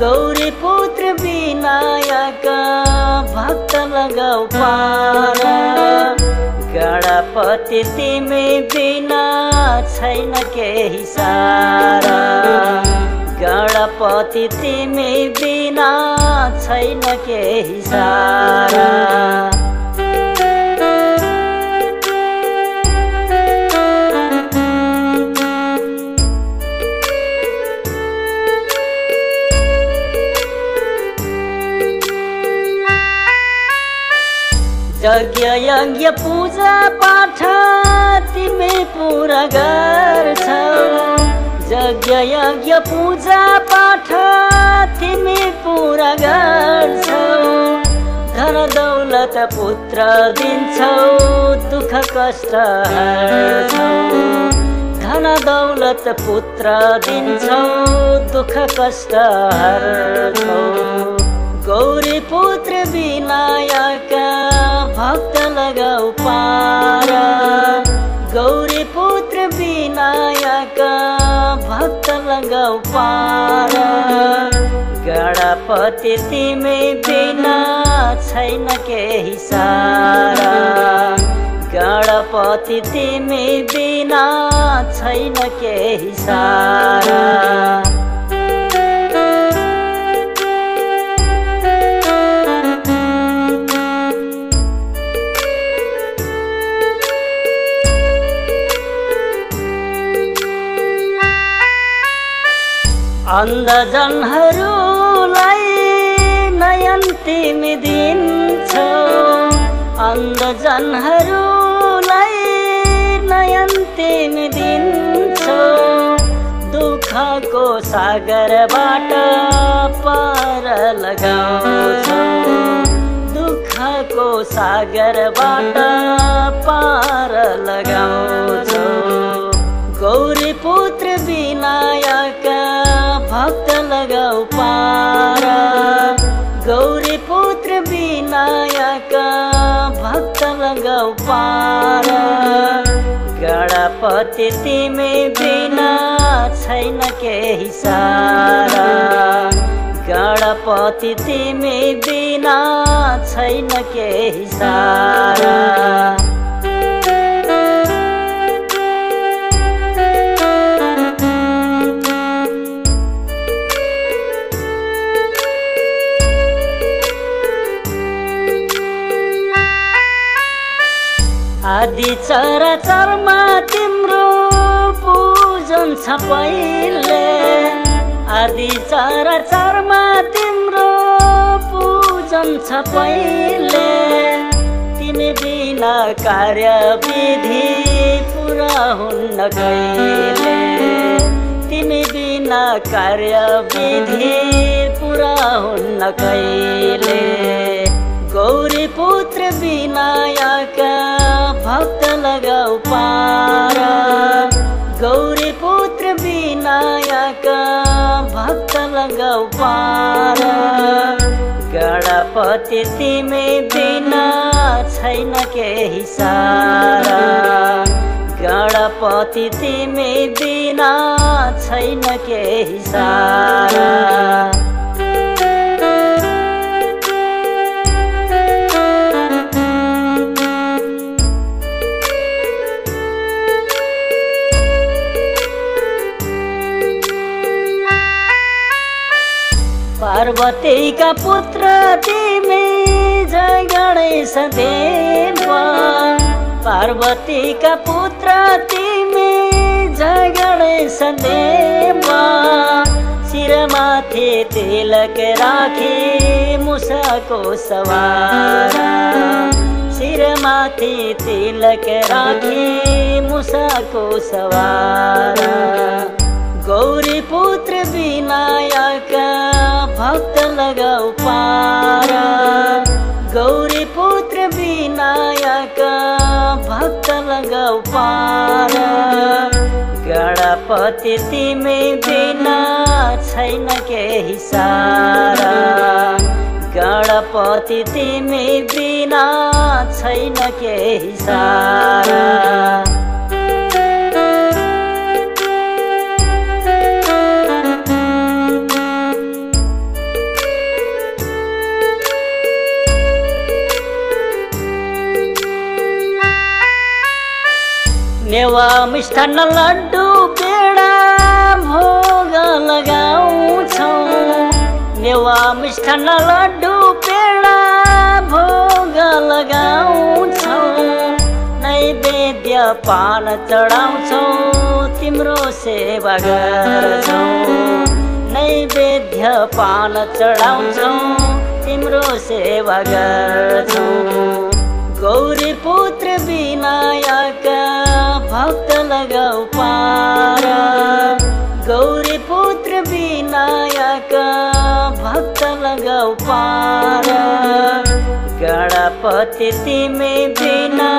गौरी पुत्र विनायक भक्त लगाऊ पार गणपति तिमी बिना छैन केही सारा गणपति तिमी बिना छैन केही सारा यज्ञ यज्ञ पूजा पाठ तिमी पुरा गर्छौ। यज्ञ यज्ञ पूजा पाठ तिमी पुरा गर्छौ। धन दौलत पुत्र दिन्छौ दुःख कष्ट धन दौलत पुत्र दिन्छौ दुःख कष्ट गौरी पुत्र विनायक भक्त लगाऊ पार। गौरी पुत्र विनायक भक्त लगाऊ पार। गणपति तिमी बिना छैन केही सारा। गणपति तिमी बिना छैन केही सारा। अन्धजनहरूलाई नयन तिमी दिन्छौ। अन्धजनहरूलाई नयन तिमी दिन्छौ। दुःखको सागरबाट पार लगाउँछौ। दुःखको सागरबाट भक्त लगाऊ पार। गौरी पुत्र विनायक भक्त लगाऊ पार। गणपति तिमी बिना छैन केही सारा। गणपति तिमी बिना छैन केही सारा। आदि चराचरमा तिम्रो पूजन छ पहिले। आदि चराचरमा तिम्रो पूजन छ पहिले। तिमी बिना कार्य विधि पुरा हुन्न कहिले। तिमी बिना कार्य विधि पुरा हुन्न कहिले। पार। गौरी पुत्र विनायक भक्त लगाऊ पार। गणपति तिमी बिना छैन केही सारा। गणपति तिमी बिना छैन केही सारा। पार्वतीका पुत्र तिमी जय गणेश देवा। पार्वतीका पुत्र तिमी जय गणेश देवा। शिरमाथि तिलक राखी मुसाको सवारा। शिरमाथि तिलक राखी मुसाको सवारा। गौरी पुत्र विनायक भक्त लगाऊ पार। गौरी पुत्र विनायक भक्त लगाऊ पार। गणपति तिमी बिना छैन केही सारा। गणपति तिमी बिना छैन केही सारा। नेवा मिष्ठान्न लड्डु पेडा भोग लगाउँछौँ। नेवा मिष्ठान्न लड्डु पेडा भोग लगाउँछौँ। नैवेद्य पान चढाउँछौँ तिम्रो सेवा गर्छौँ। नैवेद्य पान चढाउँछौँ तिम्रो सेवा गर्छौँ। गौरी पुत्र विनायक भक्त लगाउ पार गौरी पुत्र विनायक भक्त लगाउ पार गणपति तिमी बिना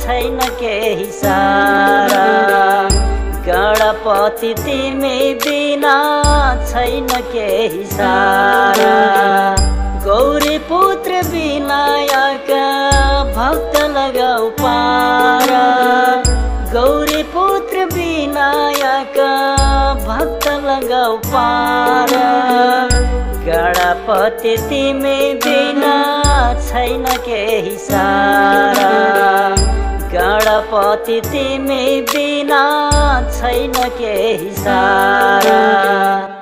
छैन केही सारा गणपति तिमी बिना छैन केही सारा गौरी पुत्र विनायक भक्त लगाउ पार गणपति तिमी बिना छैन केही सारा। गणपति तिमी बिना छैन केही सारा।